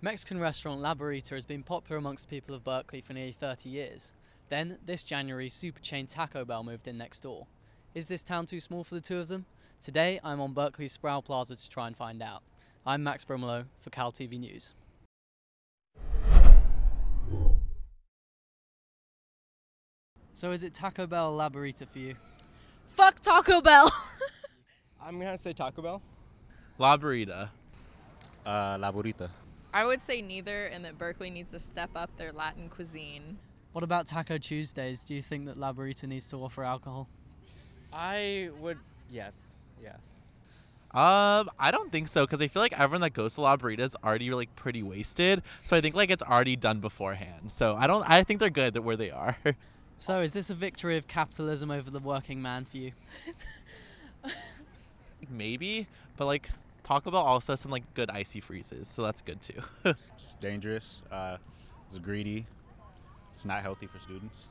Mexican restaurant La Burrita has been popular amongst people of Berkeley for nearly 30 years. Then, this January, super chain Taco Bell moved in next door. Is this town too small for the two of them? Today, I'm on Berkeley's Sproul Plaza to try and find out. I'm Max Bromelo for Cal TV News. So, is it Taco Bell or La Burrita for you? Fuck Taco Bell. I'm gonna say Taco Bell. La Burrita. Uh, La Burrita. I would say neither, and that Berkeley needs to step up their Latin cuisine. What about Taco Tuesdays? Do you think that La Burrita needs to offer alcohol? I would. Yes. Yes. Um, I don't think so because I feel like everyone that goes to La Burrita is already like pretty wasted. So I think like it's already done beforehand. So I don't. I think they're good at where they are. So, is this a victory of capitalism over the working man for you? Maybe, but like Taco Bell also has some like good icy freezes, so that's good too. It's dangerous. Uh, it's greedy. It's not healthy for students.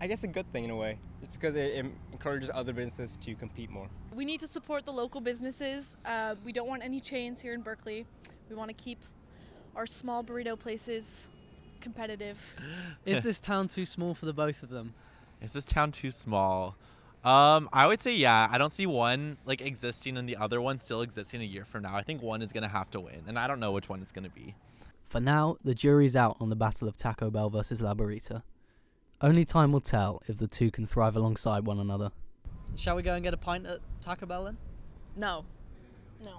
I guess a good thing in a way, just because it, it encourages other businesses to compete more. we need to support the local businesses. Uh, we don't want any chains here in Berkeley. We want to keep our small burrito places competitive. Is this town too small for the both of them? Is this town too small? Um, I would say yeah. I don't see one like existing and the other one still existing a year from now. I think one is gonna have to win, and I don't know which one it's gonna be. For now, the jury's out on the battle of Taco Bell versus La Burrita. Only time will tell if the two can thrive alongside one another. Shall we go and get a pint at Taco Bell then? No. No.